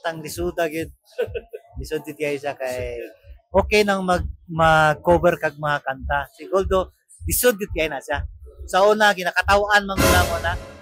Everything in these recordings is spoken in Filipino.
tang lisuda gid. Lisod gid kay siya kay okay nang mag mag-cover kag mga kanta. Si Goldo lisod gid kay na siya. Sa una ginakatawan man mo na.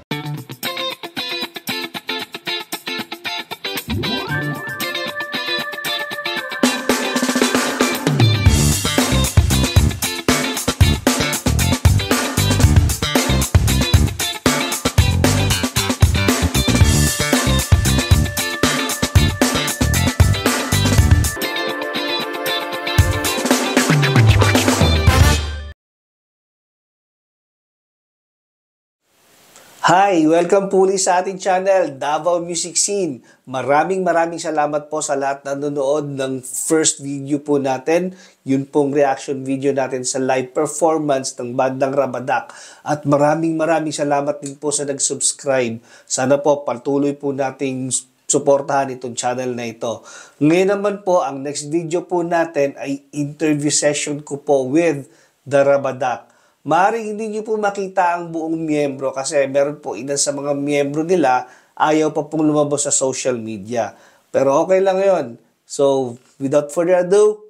Hi! Welcome po ulit sa ating channel, Davao Music Scene. Maraming maraming salamat po sa lahat na nanonood ng first video po natin. Yun pong reaction video natin sa live performance ng bandang Rabadak. At maraming maraming salamat din po sa nag-subscribe. Sana po patuloy po nating suportahan itong channel na ito. Ngayon naman po, ang next video po natin ay interview session ko po with the Rabadak. Maring hindi nyo po makita ang buong miyembro kasi meron po ilan sa mga miyembro nila ayaw pa pong lumabas sa social media. Pero okay lang yon. So, without further ado,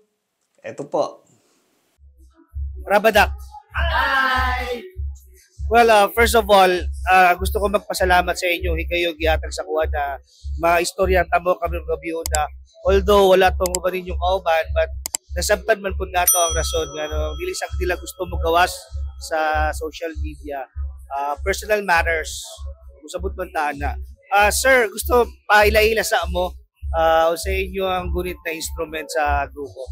eto po. Rabadak. Hi! Well, uh, first of all, uh, gusto ko magpasalamat sa inyo, higayo gihatag sa kuha na maistorya tamo kami ng gabi na although wala tong ubanin yung kauban, but nasabtan man po nato ang rason nga no, dili sa nila gusto mo gawas sa social media. Uh, personal matters. Usabot man taan na. Uh, sir, gusto paila-ila sa mo uh, sa inyo ang gunit na instrument sa grupo.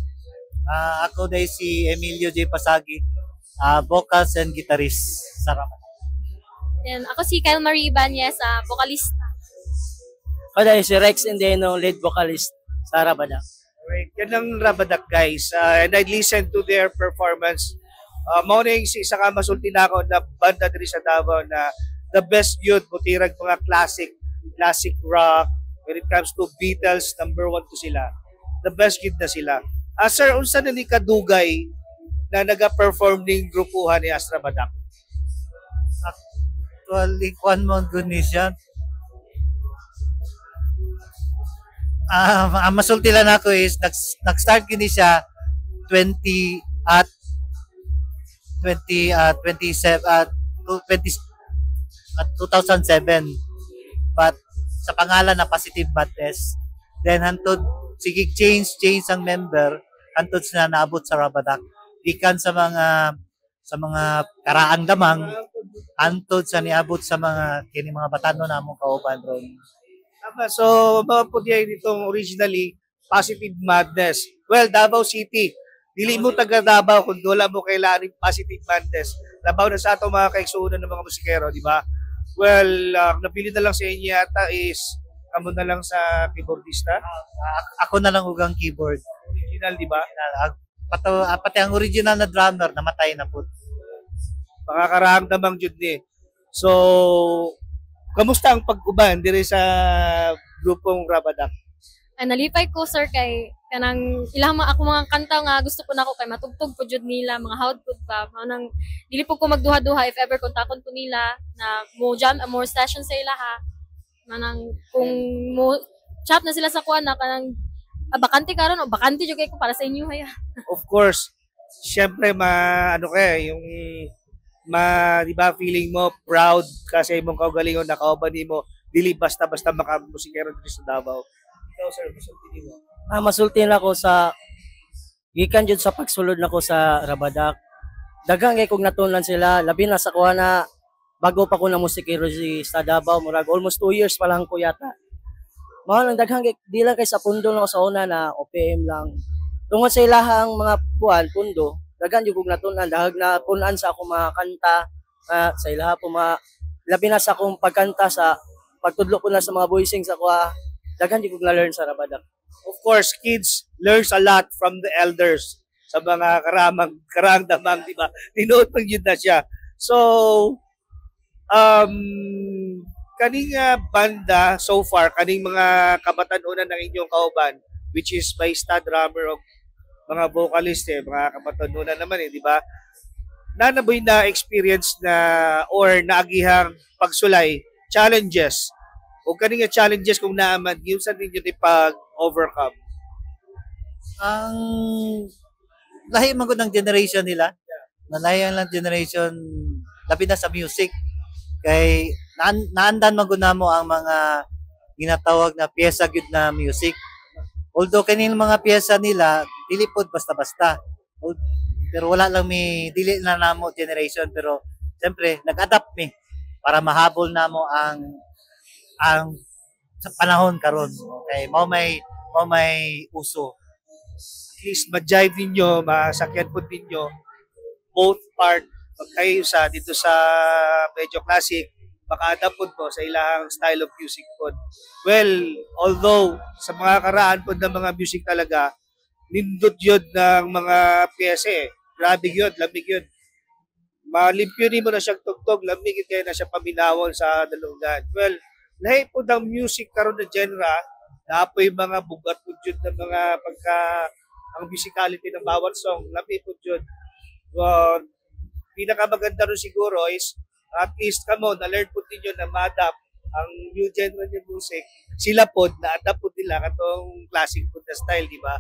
Uh, ako dahil si Emilio J. Pasagi, uh, vocals and guitarist sa Rabadak. Yan, ako si Kyle Marie Ibanez, uh, vocalist. Ako dahil si Rex Indeno, lead vocalist sa Rabadak. Right. Yan ang Rabadak guys. Uh, and I listened to their performance Uh, mao na yung isa ka masulti na ako na banda diri sa Davao na the best yun, butirag mga classic, classic rock. When it comes to Beatles, number one to sila. The best yun na sila. Ah, sir, unsa na ni kadugay na naga-perform ning grupuhan ni Astra Badak? Actually, kwan mo ni. Ah, ang masulti lang ako is nag, nag-start gini siya 20 at 20 uh, 27 uh, 20 at 2007 but sa pangalan na Positive Madness then hantod sige change change ang member. Hantod sila naabot sa Rabadak. Ikan sa mga sa mga karaang damang hantod sa niabot sa mga kini mga batano namong kauban ron. Tama. So, mga po ditong originally, Positive Madness. Well, Davao City, Dili mo taga Davao kung wala mo kailangan positive Mandes. Labaw na sa ato mga kaigsuunan ng mga musikero, di ba? Well, uh, napili na lang sa inyo yata is kamo na lang sa keyboardista. Uh, ako na lang ugang keyboard. Original, di ba? Pati, uh, pati ang original na drummer namatay na po. Makakaramdamang jud ni. So, kamusta ang pag-uban dire sa grupong Rabadak? Ay, nalipay ko, sir, kay kanang ilang mga ako mga kanta nga gusto ko nako kay matugtog po jud nila mga how good ba? Manang dili po ko magduha-duha if ever kontakon ko nila na mo jam more session sa ila ha? Manang kung mo chat na sila sa kuan na kanang ah, bakante karon o bakante jud kay ko para sa inyo haya of course. Syempre ma ano kay yung ma di ba feeling mo proud kasi imong kaugalingon na kauban nimo dili basta-basta makamusikero dito sa Davao ikaw sir gusto mo Ah, masulti na ko sa gikan jud sa pagsulod nako sa Rabadak. Daghang kay kog natunan sila, labi na sa kuha na bago pa ko na musikero si sa Davao, murag almost 2 years pa lang ko yata. Mao lang daghang kay di lang kay sa pundo lang sa una na OPM lang. Tungod sa ilahang mga buwan, pundo, daghan jud kog natunan, dahag na punan sa akong mga kanta, uh, sa ilaha po mga labi na sa akong pagkanta sa pagtudlo ko na sa mga voicing sa kuha, daghan jud kog na-learn sa Rabadak of course, kids learns a lot from the elders sa mga karamang, karangdamang, di ba? Tinuot pang yun na siya. So, um, kaning uh, banda so far, kaning mga kabatanunan ng inyong kauban, which is by stud drummer o mga vocalist eh, mga kabatanunan naman eh, di ba? Nanaboy na experience na or naagihang pagsulay, challenges o kani nga challenges kung naaman. Yun sa ninyo ni pag-overcome. ang lahi man ng generation nila. Na lahi lang generation labi na sa music. Kay naan, naandan man gud namo ang mga ginatawag na piyesa gyud na music. Although kaning mga piyesa nila dili pod basta-basta. Pero wala lang mi dili na namo generation. Pero siyempre nag-adapt mi para mahabol namo ang ang sa panahon karon okay mao may mao may uso At least ma-jive ninyo, masakyan po ninyo both part pag sa dito sa medyo classic maka-adapt po sa ilang style of music po. Well, although sa mga karaan po ng mga music talaga, nindot yun ng mga pyesa eh. Grabe yun, lamig yun. Malimpyo mo na siyang tugtog, lamig yun kaya na siya paminawon sa dalungan. Well, lahi po ng music karon na genre, na po yung mga bugat po yun ng mga pagka ang musicality ng bawat song, lamig po yun. Uh, pinakamaganda rin siguro is at least kamo na-learn po ninyo na ma-adapt ang new genre ng music. Sila po, na-adapt po nila katong classic po na style, di ba?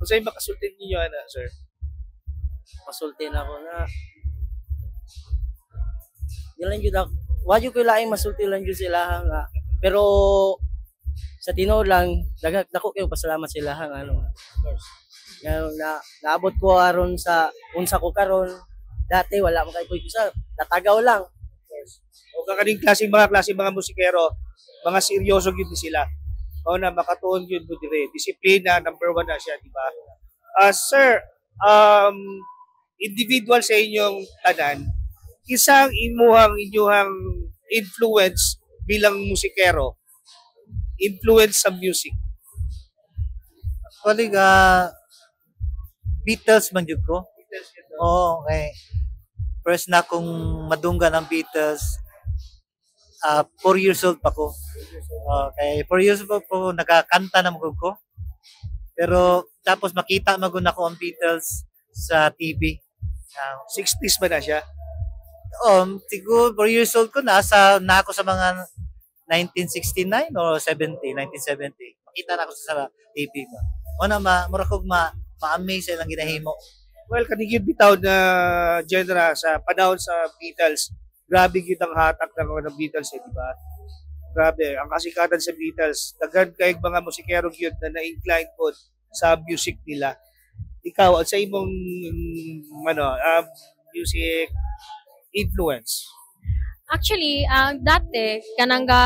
Kung sa'yo makasultin ninyo, ano, sir? Pasulti na ako na. Lang yun ako. Wadyo ko laing masulti lang yun sila nga. Pero sa tinuod lang, daga, dako kayo pasalamat sila nga. Ano, nga na, naabot ko aron sa unsa ko karon dati wala mo kay ko sa natagaw lang O kakaning klaseng mga klaseng mga musikero, mga seryoso din sila. O na makatuon yun po dire. Disiplina, number one na siya, di ba? Ah, sir, um, individual sa inyong tanan, isang imuhang inyuhang influence bilang musikero, influence sa music. Actually, ga Beatles man jud ko. Oo, okay. First na akong madunggan ng Beatles, ah 4 years old pa ko. Okay, 4 years old pa ko, nakakanta na magod ko. Pero tapos makita magud ako ang Beatles sa TV. Ah, 60s ba na siya? um, siguro 4 years old ko nasa na ako sa mga 1969 or 70, 1970. Makita na ako sa TV ba. O na ma, mura kog ma, ma-amaze sa ilang ginahimo. Well, kanig yung bitaw na genre sa panahon sa Beatles, grabe yun ang hatak ng mga Beatles, eh, di ba? Grabe, ang kasikatan sa Beatles, daghan kay mga musikero yun na na-incline po sa music nila. Ikaw, sa imong mm, ano, um, music influence. Actually, ang dati kanang ga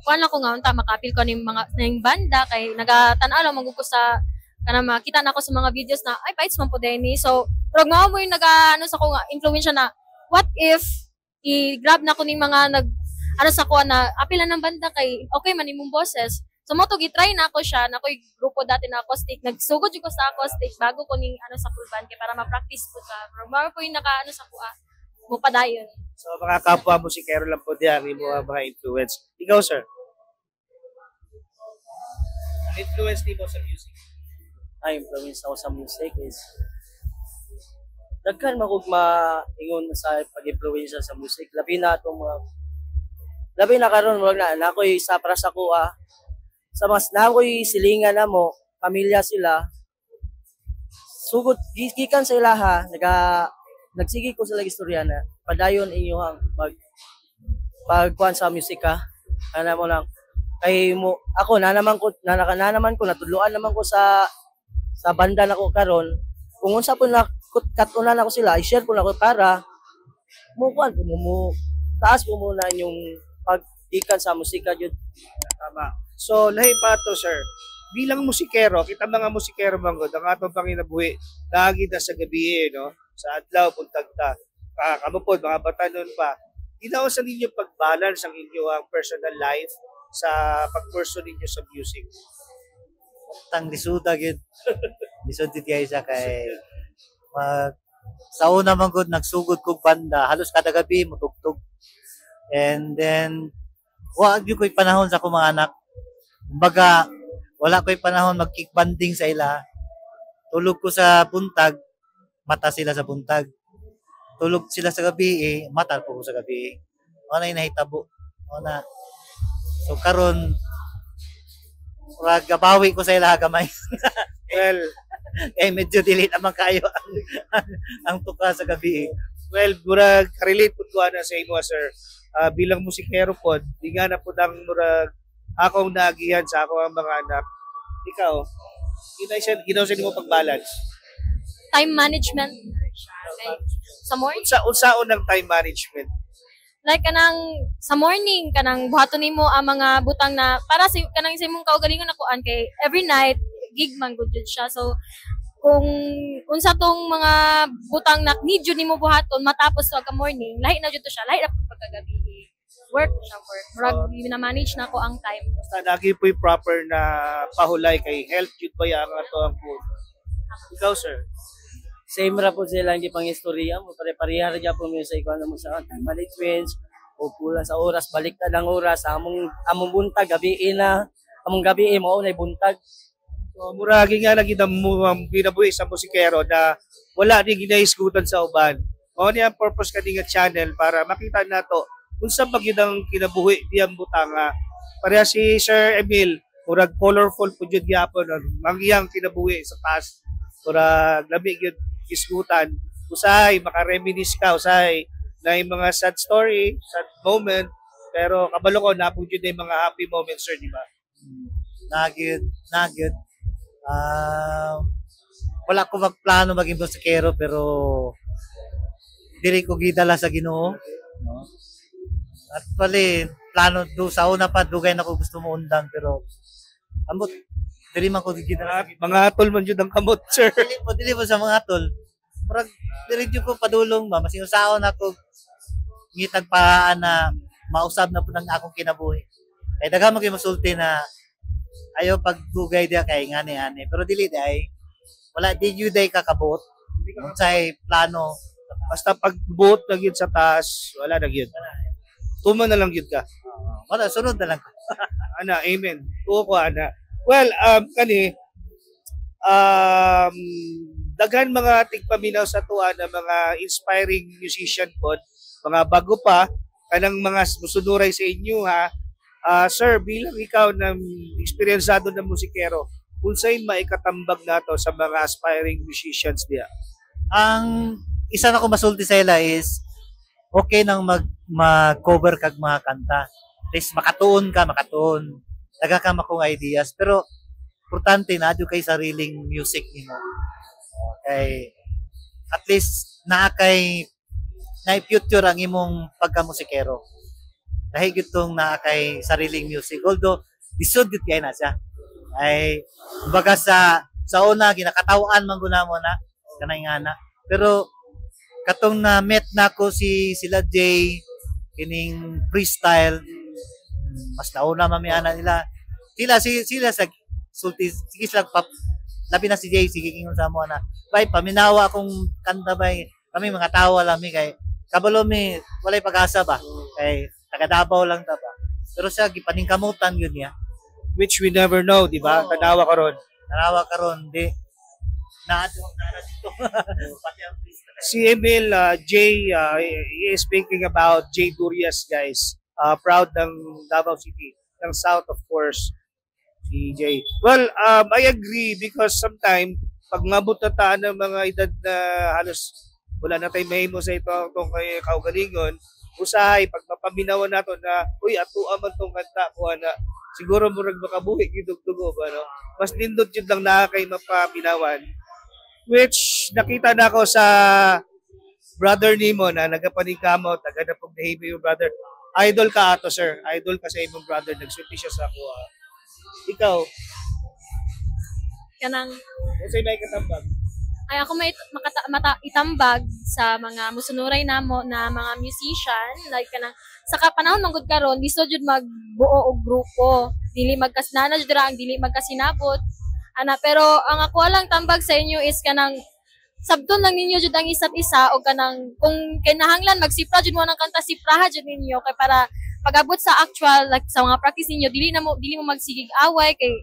kuan ako nga unta makapil ko ning mga ning banda kay nagatanaw lang ko sa kanang makita na ako sa mga videos na ay bites man po deni. So, pero nga mo yung naga ano sa ko nga influensya na what if i-grab na ko ning mga nag ano sa ko na apilan ng banda kay okay man imong boses. So mo to gitry na ako siya na ko'y grupo dati na acoustic. Nagsugod jud ko sa acoustic bago ko ning ano sa full band kay para ma-practice ko sa. Pero mao po yung naka ano sa ko ah, mo padayon. So, mga kapwa musikero lang po diyan, yung mga, mga influence. Ikaw, sir? Influence din mo sa music. ay influence ako sa music is daghan magug maingon sa pag-influensya sa music labi na atong mga labi na karon mo na na ako'y sa para sa kuha sa mas na ako'y silingan na mo pamilya sila sugod gikan sa ilaha naga nagsigi ko sila istorya na padayon inyong pag pagkuan sa musika ana mo lang kay mo ako na naman ko na, na, na naman ko natudloan naman ko sa sa banda na ko karon kung unsa po na katunan ako sila i-share ko na ko para mo kuan mo, mo taas po muna yung pagdikan sa musika jud Tama. So, lahi pa to, sir. Bilang musikero, kita mga musikero manggod, ang atong panginabuhi, lagi na sa gabi, eh, no? Sa adlaw, puntag ta. Ah, kamo po, mga bata noon pa. Ginawa sa ninyo pag-balance ang inyong personal life sa pag-pursue ninyo sa music. Tang lisuda gid. Lisod gid kay siya kay mag sa una man gud nagsugod kog banda halos kada gabi mutugtog. And then wa gyud ko'y panahon sa akong mga anak. Kumbaga wala ko'y panahon mag-kick banding sa ila. Tulog ko sa buntag, mata sila sa buntag. Tulog sila sa gabi, eh, mata po sa gabi. Ano na yung nahitabo. Ano. So karon gabawi ko sa ila gamay. Well, eh medyo dili naman kayo ang, ang tuka sa gabi. eh. well, murag relate po ko na sa imo sir. Ah, bilang musikero po, di nga na po nang murag akong naagihan sa ako ang mga anak. Ikaw, yun ay siya, sa mo pag-balance. Time management. Okay. Sa morning, Unsa unsaon ng time management? like kanang sa morning kanang buhaton nimo ang mga butang na para sa kanang sa imong kaugalingon nakuan kay every night gig man gud jud siya so kung unsa tong mga butang na need jud nimo buhaton matapos sa ka morning lahi na jud to siya lahi na pud pagkagabi work siya work murag na manage na ko ang time Basta lagi po proper na pahulay kay health yun ba yung ato ang food. Ikaw sir. Same ra po sila hindi pang istorya mo. Pare-pareha ra gyapon mo sa ikuan mo sa time management o kulang sa oras. Baliktad ang oras. Among among buntag gabi na. Among gabi mo na buntag. So, muragi nga lagi na ang binabuhi sa musikero na wala ni ginahisgutan sa uban. Mao ni ang purpose kani nga channel para makita nato kung sa bagid ang kinabuhi diyang butanga. Pareha si Sir Emil, murag colorful po jud gyapon ang mangyang kinabuhi sa past. Murag labi gyud isgutan. Usay makareminis ka, usay na yung mga sad story, sad moment, pero kabalo ko na po jud na mga happy moments sir, di ba? Nagyud, nagyud. Ah, wala ko magplano maging musikero pero dili ko gidala sa Ginoo. No? At pali, plano do sa una pa dugay na ko gusto mo undang pero ambot dili man ko gidala. Mga, mga atol man jud ang kamot sir. dili po dili po sa mga tol. Murag dili jud ko padulong ba masin usaon ako ngitag pa na mausab na po ng akong kinabuhi. Kay daghan mo kay masulti na ayo pagdugay dia kay ngani ani pero dili day wala di jud day kakabot. Unsay plano Basta pag buot na gyud sa taas, wala na gyud. Tuma na lang gyud ka. uh, wala sunod na lang. Ana, amen. Tuo ko ana. Well, um kani um daghan mga tigpaminaw sa tuwa na mga inspiring musician pod, mga bago pa kanang mga musunuray sa inyo ha. Ah, sir, bilang ikaw ng eksperyensado na musikero, unsay maikatambag nato sa mga aspiring musicians diya? Ang isa na ko masulti sa ila is okay nang mag mag-cover kag mga kanta. At least makatuon ka, makatuon. Daga ka makong ideas pero importante na adyo kay sariling music nimo. Okay. At least naa kay na future ang imong pagkamusikero. Dahil gitong naa kay sariling music. Although lisod gid kay na siya. Ay kumbaga sa sa una ginakatawan man guna mo na kanay nga na. Pero katong na met na ko si sila Jay kining freestyle mas nauna mamiana nila. Sila si sila sa sulti sige sila pap labi na si Jay sige kingon sa mo na. Bay paminawa akong kanta bay. Kami mga tawa lang mi kay kabalo mi walay pag-asa ba? Kay taga Davao lang ta ba? Pero siya gipaningkamutan yun niya. Which we never know, di ba? Oo. Tanawa karon. narawa karon di. Na na dito. Pati ang Si Emil uh, J, uh, he is speaking about J Durias, guys. Uh, proud ng Davao City, ng South, of course. Si. Well, um, I agree because sometimes, pag mabot na taan ng mga edad na halos wala na tayong mahimo sa ito itong kay kaugalingon, usahay, pag mapaminawan nato na, uy, ato aman tong kanta ko na, siguro murag makabuhi gidugdugo ba, no? Mas nindot yun lang na kay mapaminawan which nakita na ako sa brother nimo na nagapaningkamot, taga na pong yung brother. Idol ka ato, sir. Idol ka sa imong brother. Nagsulti siya sa ako. ah. Ikaw, kanang kasi may katambag. ay ako may makata, mata, itambag sa mga musunuray namo na mga musician like kanang sa kapanahon manggod karon listo jud magbuo og grupo dili ra ang dili magkasinabot ana pero ang ako lang tambag sa inyo is kanang sabton lang ninyo jud ang isa't isa o kanang kung kinahanglan magsipra jud mo ng kanta sipraha jud ninyo kay para pagabot sa actual like sa mga practice ninyo dili na mo dili mo magsigig away kay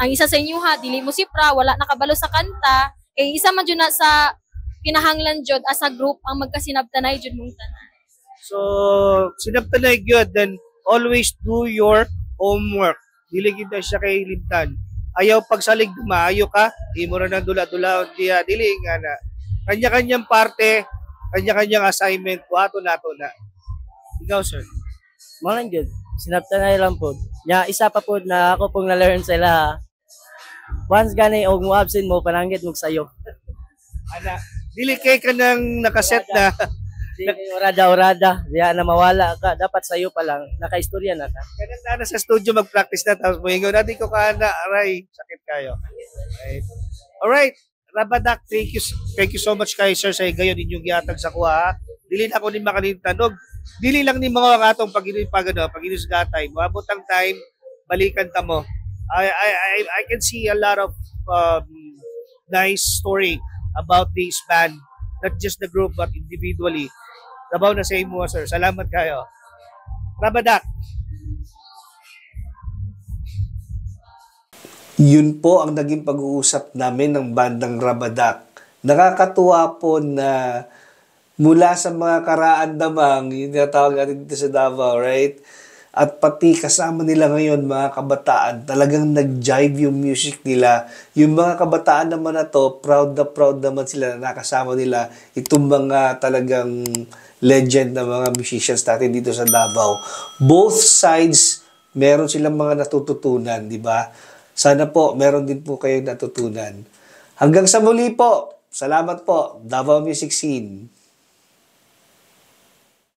ang isa sa inyo ha dili mo sipra wala nakabalo sa kanta kay isa man jud na sa kinahanglan jud as a group ang magkasinabtanay jud mong tanan So, sinabtanay good, then always do your homework. Dili na siya kay limtan. Ayaw pagsalig maayo ka, di mo nang dula-dula diya dili nga na. Kanya-kanyang parte, kanya-kanyang assignment ko ato nato na. Ikaw sir. Mo lang jud. Sinaptan na lang po. Ya isa pa po na ako pong na-learn sila. Once gani og mo absent mo pananggit mo sayo. Ana, dili kay ka nang nakaset na Di orada-orada. Diya na mawala ka. Dapat sayo pa lang. Nakaistorya na ka. Ganun na sa studio mag-practice na tapos moingon na di ko ka na aray sakit kayo. Right. Alright. Rabadak, thank you thank you so much kay sir sa gayon inyong gihatag sa kuha. Dili na ako ni makalimtanog. Dili lang ni mga ang atong pag pag ano, pag gatay. Moabot ang time balikan ta mo. I I I, I can see a lot of um, nice story about this band, not just the group but individually. Labaw na sa imo sir. Salamat kayo. Rabadak. Yun po ang naging pag-uusap namin ng bandang Rabadak. Nakakatuwa po na mula sa mga karaan namang, yun yung tawag natin dito sa Davao, right? At pati kasama nila ngayon, mga kabataan, talagang nag-jive yung music nila. Yung mga kabataan naman na to, proud na proud naman sila na nakasama nila itong mga talagang legend na mga musicians natin dito sa Davao. Both sides, meron silang mga natututunan, di ba? Sana po, meron din po kayong natutunan. Hanggang sa muli po, salamat po, Davao Music Scene.